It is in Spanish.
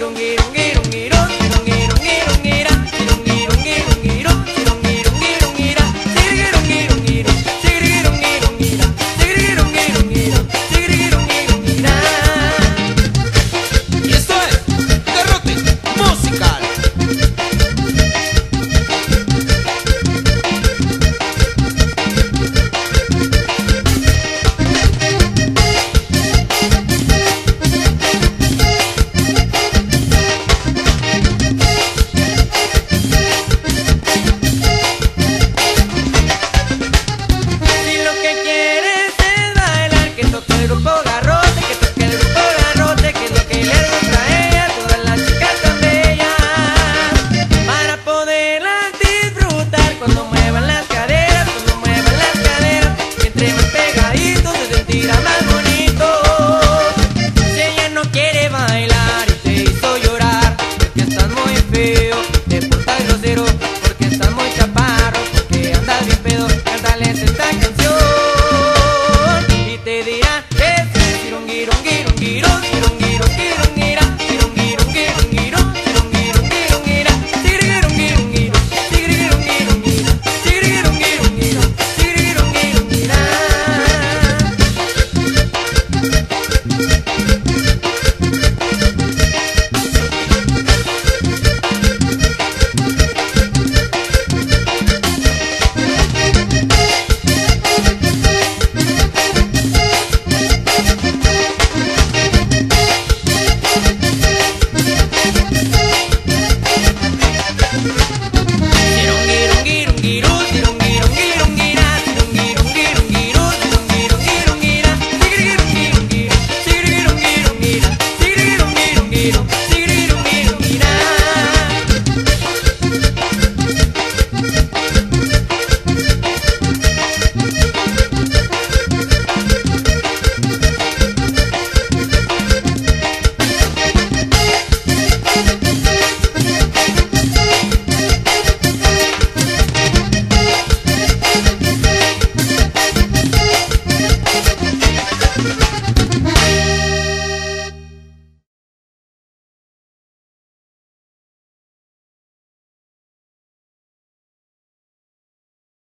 rongi rongi pegadito se sentirá más Irún.